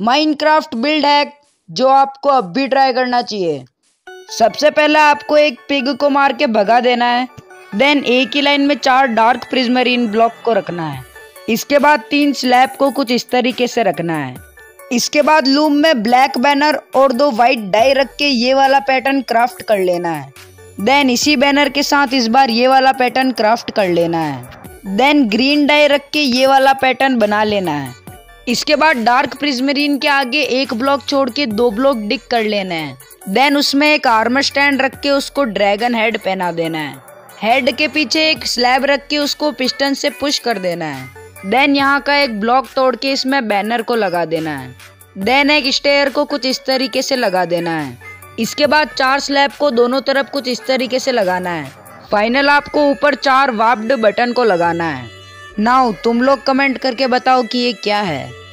Minecraft build hack जो आपको अब भी ट्राई करना चाहिए। सबसे पहले आपको एक पिग को मार के भगा देना है। देन एक ही लाइन में चार डार्क प्रिजमरीन ब्लॉक को रखना है। इसके बाद तीन स्लैब को कुछ इस तरीके से रखना है। इसके बाद लूम में ब्लैक बैनर और दो वाइट डाई रख के ये वाला पैटर्न क्राफ्ट कर लेना है। देन इसी बैनर के साथ इस बार ये वाला पैटर्न क्राफ्ट कर लेना है। देन ग्रीन डाई रख के ये वाला पैटर्न बना लेना है। इसके बाद डार्क प्रिज्मरीन के आगे एक ब्लॉक छोड़ के दो ब्लॉक डिक कर लेना है। देन उसमें एक आर्मर स्टैंड रख के उसको ड्रैगन हेड पहना देना है। हेड के पीछे एक स्लैब रख के उसको पिस्टन से पुश कर देना है। देन यहाँ का एक ब्लॉक तोड़ के इसमें बैनर को लगा देना है। देन एक स्टेयर को कुछ इस तरीके से लगा देना है। इसके बाद चार स्लैब को दोनों तरफ़ कुछ इस तरीके से लगाना है। फाइनल आपको ऊपर चार वाप्ड बटन को लगाना है। नाउ तुम लोग कमेंट करके बताओ कि ये क्या है।